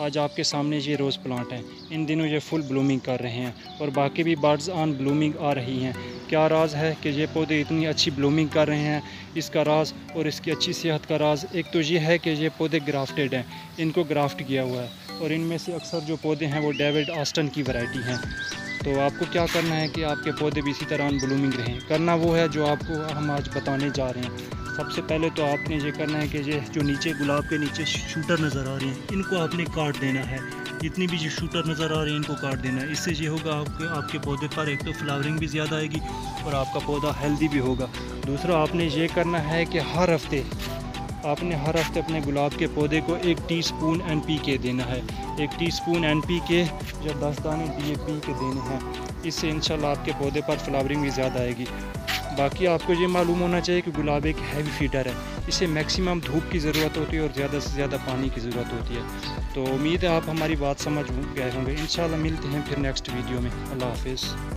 आज आपके सामने ये रोज़ प्लांट हैं। इन दिनों ये फुल ब्लूमिंग कर रहे हैं और बाकी भी बर्ड्स ऑन ब्लूमिंग आ रही हैं। क्या राज है कि ये पौधे इतनी अच्छी ब्लूमिंग कर रहे हैं? इसका राज और इसकी अच्छी सेहत का राज, एक तो ये है कि ये पौधे ग्राफ्टेड हैं। इनको ग्राफ्ट किया हुआ है और इनमें से अक्सर जो पौधे हैं वो डेविड आस्टन की वैरायटी हैं। तो आपको क्या करना है कि आपके पौधे भी इसी तरह ब्लूमिंग रहें। करना वो है जो आपको हम आज बताने जा रहे हैं। सबसे पहले तो आपने ये करना है कि ये जो नीचे, गुलाब के नीचे शूटर नज़र आ रहे हैं। इनको आपने काट देना है। जितनी भी जो शूटर नज़र आ रहे हैं, इनको काट देना है। इससे ये होगा आपके आपके पौधे पर एक तो फ्लावरिंग भी ज़्यादा आएगी और आपका पौधा हेल्दी भी होगा। दूसरा आपने ये करना है कि हर हफ़्ते आपने हर हफ़्ते अपने गुलाब के पौधे को एक टीस्पून एनपीके देना है। एक टीस्पून एनपीके या दस दाने डीएपी के देने हैं। इससे इंशाल्लाह आपके पौधे पर फ्लावरिंग भी ज़्यादा आएगी। बाकी आपको ये मालूम होना चाहिए कि गुलाब एक हैवी फीडर है। इसे मैक्सिमम धूप की ज़रूरत होती है और ज़्यादा से ज़्यादा पानी की ज़रूरत होती है। तो उम्मीद है आप हमारी बात समझ गए होंगे। इन मिलते हैं फिर नेक्स्ट वीडियो में। अल्लाह हाफिज़।